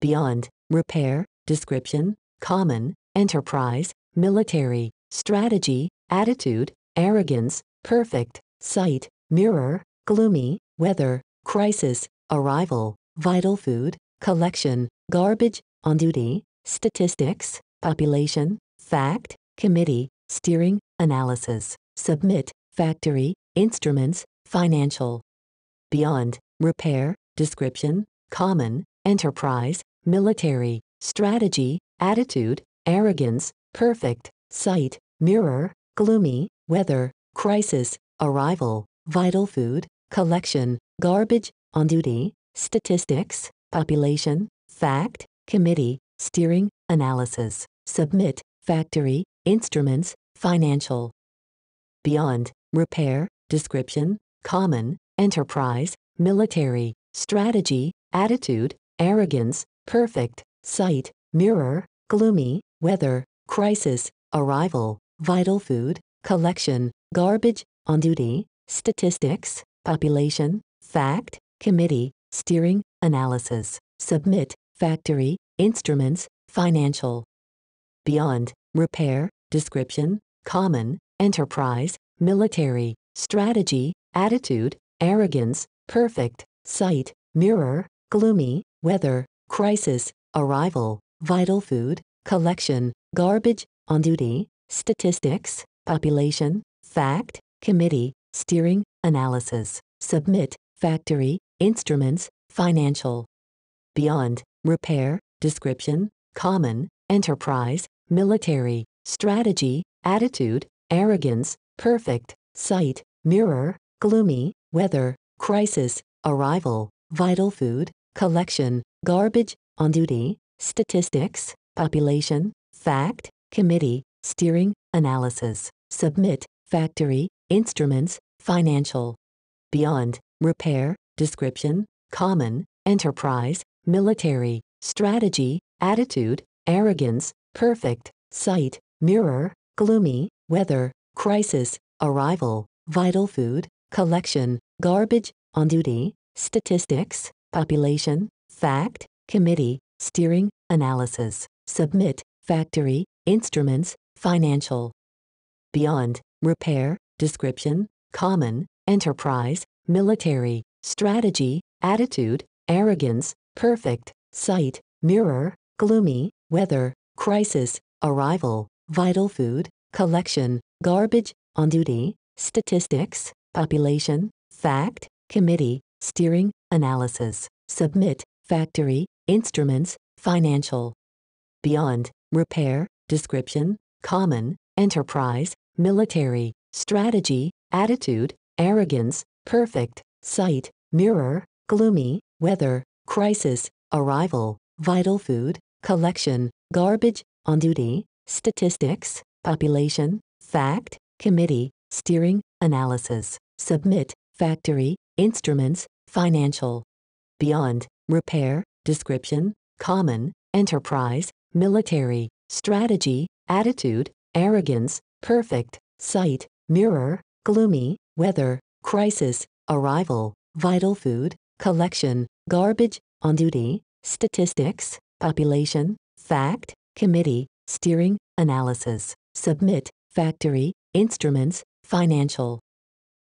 beyond, repair, description, common, enterprise, military, strategy, attitude, arrogance, perfect, sight, mirror, gloomy, weather, crisis, arrival, vital food, collection, garbage, on duty, statistics, population, fact, committee, steering, analysis, submit, factory, instruments, financial, beyond, repair, description, common, enterprise, military, strategy, attitude, arrogance, perfect, sight, mirror, gloomy, weather, crisis, arrival, vital food, collection, garbage, on duty, statistics, population, fact, committee, steering, analysis, submit, factory, instruments, financial, beyond, repair, description, common, enterprise, military, strategy, attitude, arrogance, perfect, sight, mirror, gloomy, weather, crisis, arrival, vital food, collection, garbage, on duty, statistics, population, fact, committee, steering, analysis, submit, factory, instruments, financial, beyond, repair, description, common, enterprise, military, strategy, attitude, arrogance, perfect, sight, mirror, gloomy, weather, crisis, arrival, vital food, collection, garbage, on duty, statistics, population, fact, committee, steering, analysis, submit, factory, instruments, financial, beyond, repair, description, common, enterprise, military, strategy, attitude, arrogance, perfect, sight, mirror, gloomy, weather, crisis, arrival, vital food, collection, garbage, on duty, statistics, population, fact, committee, steering, analysis, submit, factory, instruments, financial, beyond, repair, description, common, enterprise, military, strategy, attitude, arrogance, perfect, sight, mirror, gloomy, weather, crisis, arrival, vital food, collection, garbage, on duty, statistics, population, fact, committee, steering, analysis, submit, factory, instruments, financial, beyond, repair, description, common, enterprise, military, strategy, attitude, arrogance, perfect, sight, mirror, gloomy, weather, crisis, arrival, vital food, collection, garbage, on duty, statistics, population, fact, committee, steering, analysis, submit, factory, instruments, financial, beyond, repair, description, common, enterprise, military, strategy, attitude, arrogance, perfect, sight, mirror, gloomy, weather, crisis, arrival, vital food, collection, garbage, on duty, statistics, population, fact, committee, steering, analysis, submit, factory, instruments, financial, beyond, repair, description, common, enterprise, military, strategy, attitude, arrogance, perfect, sight, mirror, gloomy, weather, crisis, arrival, vital food, collection, garbage, on duty, statistics, population, fact, committee, steering, analysis, submit, factory, instruments, financial,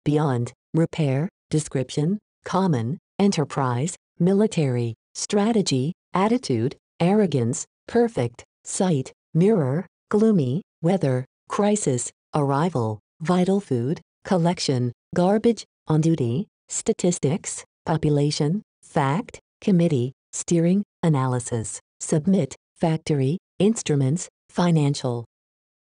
beyond, repair, description, common, enterprise, military, strategy, attitude, arrogance, perfect, sight, mirror, gloomy, weather, crisis, arrival, vital food, collection, garbage, on duty, statistics, population, fact, committee, steering, analysis, submit, factory, instruments, financial,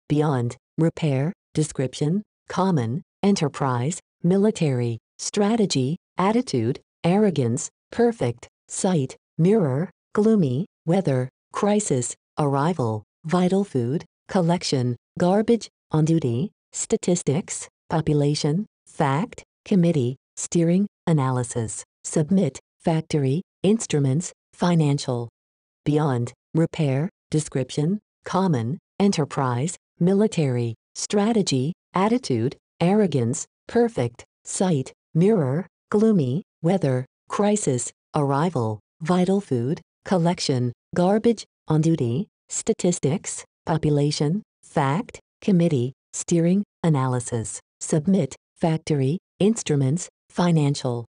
beyond, repair, description, common, enterprise, military, strategy, attitude, arrogance, perfect, sight, mirror, gloomy, weather, crisis, arrival, vital food, collection, garbage, on duty, statistics, population, fact, committee, steering, analysis, submit, factory, instruments, financial, beyond, repair, description, common, enterprise, military, strategy, attitude, arrogance, perfect, sight, mirror, gloomy, weather, crisis, arrival, vital food, collection, garbage, on duty, statistics, population, fact, committee, steering, analysis, submit, factory, instruments, financial.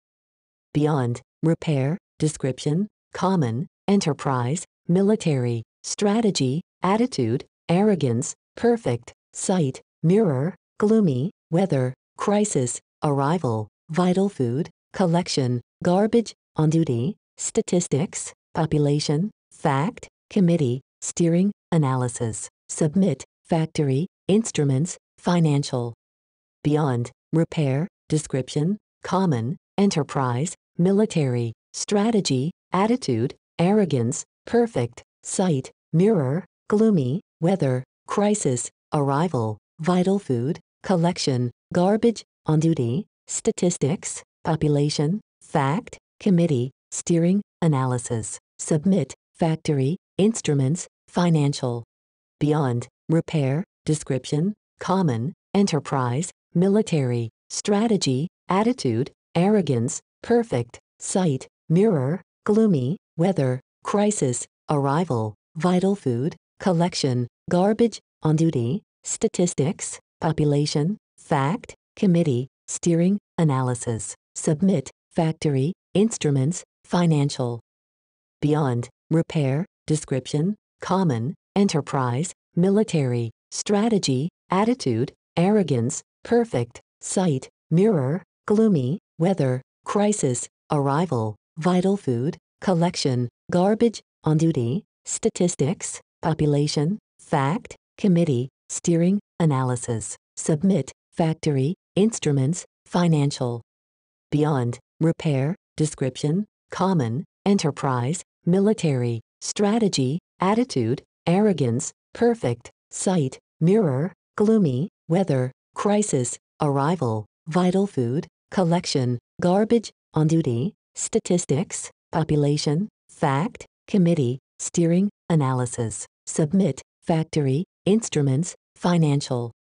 Beyond, repair, description, common, enterprise, military, strategy, attitude, arrogance, perfect, sight, mirror, gloomy, weather, crisis, arrival, vital food, collection, garbage, on duty, statistics, population, fact, committee, steering, analysis, submit, factory, instruments, financial. Beyond, repair, description, common, enterprise, military, strategy, attitude, arrogance, perfect, sight, mirror, gloomy, weather, crisis, arrival, vital food, collection, garbage, on duty, statistics, population, fact, committee, steering, analysis, submit, factory, instruments, financial. Beyond, repair, description, common, enterprise, military, strategy, attitude, arrogance, perfect, sight, mirror, gloomy, weather, crisis, arrival, vital food, collection, garbage, on duty, statistics, population, fact, committee, steering, analysis, submit, factory, instruments, financial. Beyond, repair, description, common, enterprise, military, strategy, attitude, arrogance, perfect, sight, mirror, gloomy, weather, crisis, arrival, vital food, collection, garbage, on duty, statistics, population, fact, committee, steering, analysis, submit, factory, instruments, financial. Beyond, repair, description, common, enterprise, military, strategy, attitude, arrogance, perfect, sight, mirror, gloomy, weather, crisis, arrival, vital food, collection, garbage, on duty, statistics, population, fact, committee, steering, analysis, submit, factory, instruments, financial.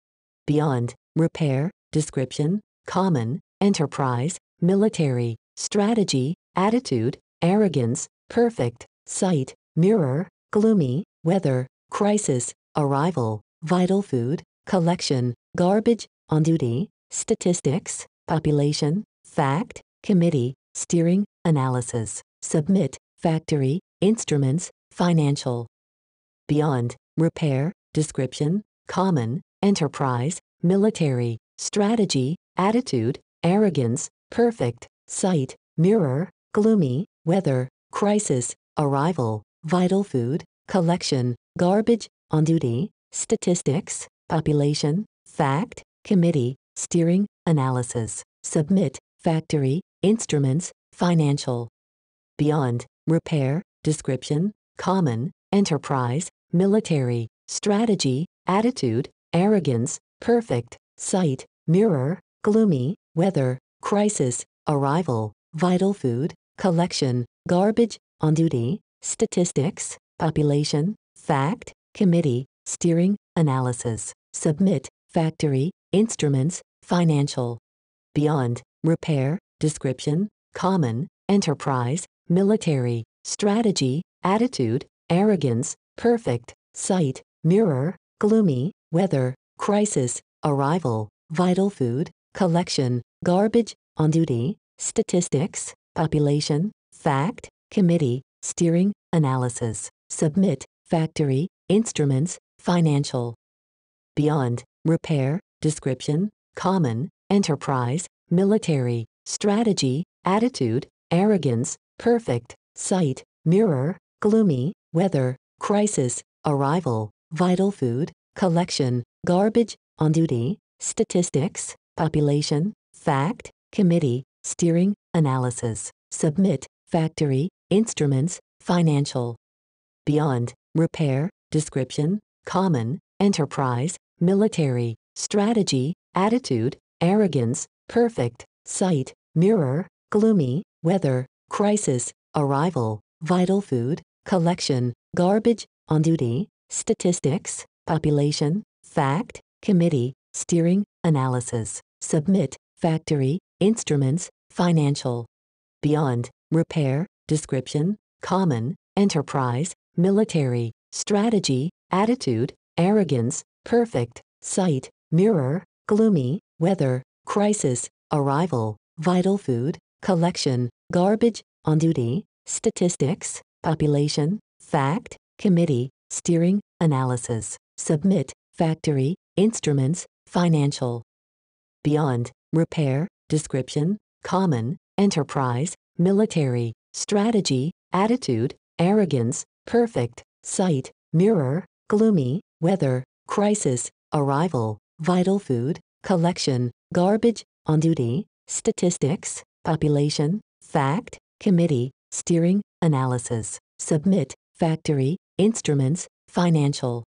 Beyond, repair, description, common, enterprise, military, strategy, attitude, arrogance, perfect, sight, mirror, gloomy, weather, crisis, arrival, vital food, collection, garbage, on duty, statistics, population, fact, committee, steering, analysis, submit, factory, instruments, financial. Beyond, repair, description, common, enterprise, military, strategy, attitude, arrogance, perfect, sight, mirror, gloomy, weather, crisis, arrival, vital food, collection, garbage, on duty, statistics, population, fact, committee, steering, analysis, submit, factory, instruments, financial. Beyond, repair, description, common, enterprise, military, strategy, attitude, arrogance, perfect, sight, mirror, gloomy, weather, crisis, arrival, vital food, collection, garbage, on duty, statistics, population, fact, committee, steering, analysis, submit, factory, instruments, financial. Beyond, repair, description, common, enterprise, military, strategy, attitude, arrogance, perfect, sight, mirror, gloomy, weather, crisis, arrival, vital food, collection, garbage, on duty, statistics, population, fact, committee, steering, analysis, submit, factory, instruments, financial. Beyond, repair, description, common, enterprise, military, strategy, attitude, arrogance, perfect, sight, mirror, gloomy, weather, crisis, arrival, vital food, collection, garbage, on duty, statistics, population, fact, committee, steering, analysis, submit, factory, instruments, financial. Beyond, repair, description, common, enterprise, military, strategy, attitude, arrogance, perfect, sight, mirror, gloomy, weather, crisis, arrival, vital food, collection, garbage, on duty, statistics, population, fact, committee, steering, analysis, submit, factory, instruments, financial. Beyond, repair, description, common, enterprise, military, strategy, attitude, arrogance, perfect, sight, mirror, gloomy, weather, crisis, arrival, vital food, collection, garbage, on duty, statistics, population, fact, committee, steering, analysis, submit, factory, instruments, financial. Beyond, repair, description, common, enterprise, military, strategy, attitude, arrogance, perfect, sight, mirror, gloomy, weather, crisis, arrival, vital food, collection, garbage, on duty, statistics, population, fact, committee, steering, analysis, submit, factory, instruments, financial.